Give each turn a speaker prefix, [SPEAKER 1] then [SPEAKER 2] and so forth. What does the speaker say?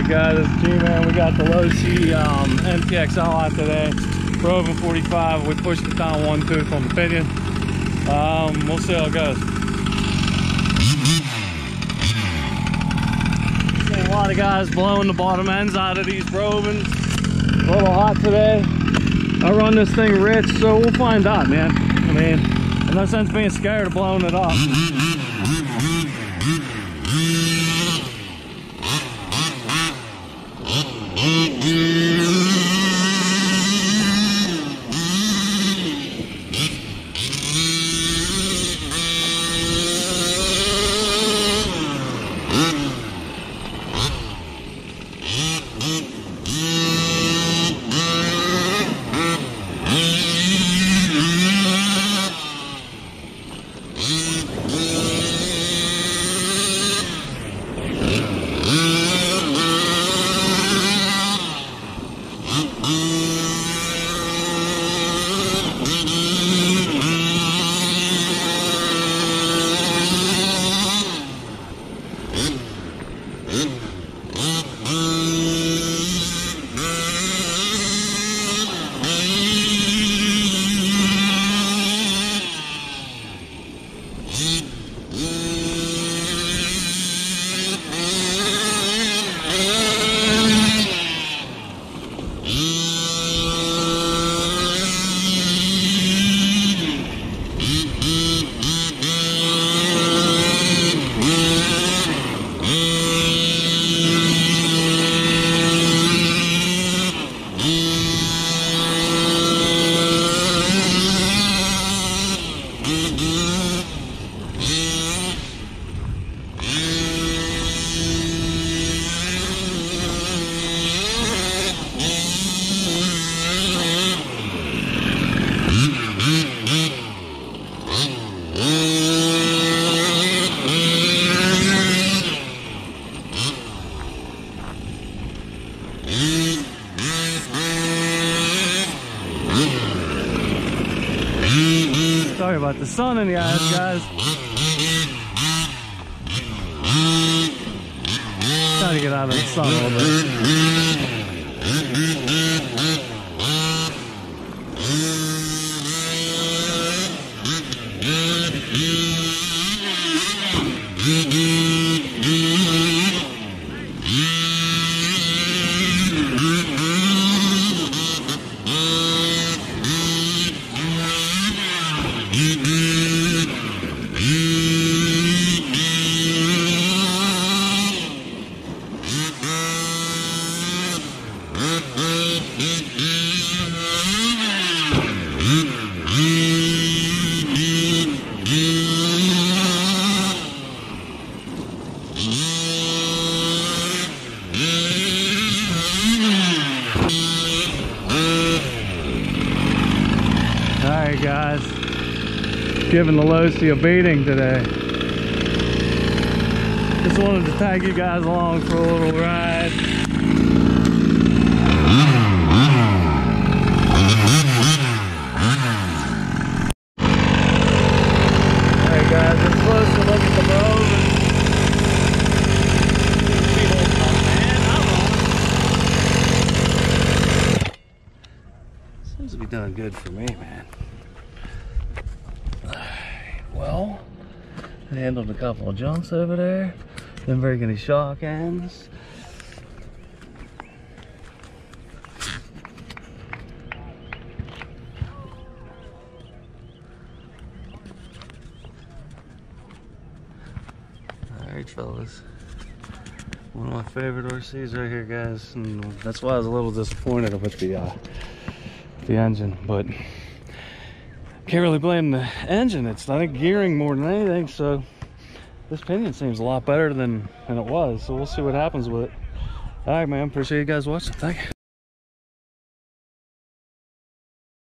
[SPEAKER 1] right, guys, it's G-Man. We got the Losi um, MTXL out today. Rovan 45. We pushed it down one tooth on the pinion. Um, we'll see how it goes. A lot of guys blowing the bottom ends out of these Rovans. A little hot today. I run this thing rich, so we'll find out, man. I mean, no sense being scared of blowing it off. Sorry about the sun in the eyes, guys. Trying to get out of the sun a little Alright guys, giving the Losi a beating today. Just wanted to tag you guys along for a little ride. Alright guys, let's closer look at the road. See what's up, man. I don't know. Seems to be doing good for me, man. Well, I handled a couple of jumps over there. Didn't break any shock ends. Alright, fellas. One of my favorite RCs right here, guys. And that's why I was a little disappointed with the uh, the engine, but can't really blame the engine. It's I think gearing more than anything. So this pinion seems a lot better than than it was. So we'll see what happens with it. All right, man. Appreciate you guys watching. Thank you.